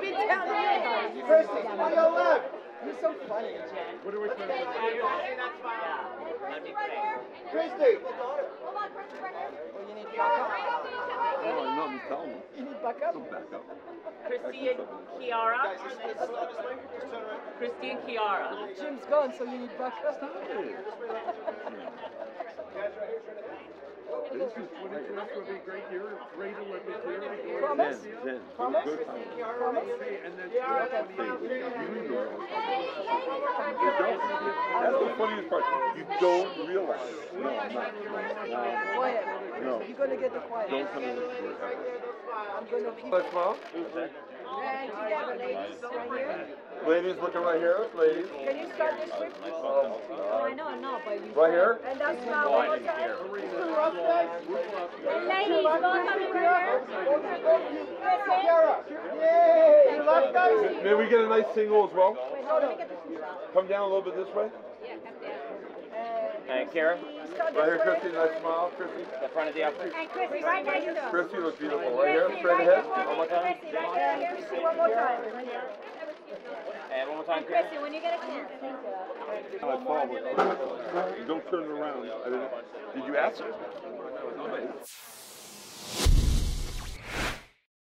I've been telling you. Kristi, on your left. You're so funny. What are we supposed to do? Uh, let me think. Kristi. Oh, you need backup? Oh, no, I'm telling you. You need backup? Some backup. Kristi and Keara. Kristi and Keara. Jim's gone, so you need backup. This is 22, this will be a great year, great Olympic year. Promise? Zen, Zen. Promise? Promise? And then 2028. You know. You don't. That's the funniest part. You don't realize. No, I'm not. No. Quiet. No. You're gonna get the quiet. Don't come in this year ever. I'm gonna keep. Let's smile. And together, ladies, right here. Ladies, looking right here. Ladies. Can you start this with? Oh, Oh, I know, I know, but you. right here. And that's now one more time. Ladies, both of you right Yay! You left, guys? May we get a nice single as well? here. Wait, hold on, let me get this. Come down a little bit this way. Yeah, come down. And Kara, Right here, this way. Kristi. Nice smile, Kristi. the front of the outfit. And Chrissy, right next to him. Kristi looks beautiful. Right here, straight right ahead. before One more me. time. Chrissy, right And there. Chrissy, one more time. And one more time, And Chrissy, when you get a chance. I forward. You don't turn around. I didn't. Did you ask?